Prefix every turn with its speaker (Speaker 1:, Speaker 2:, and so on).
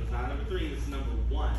Speaker 1: it's not number three, this is number one.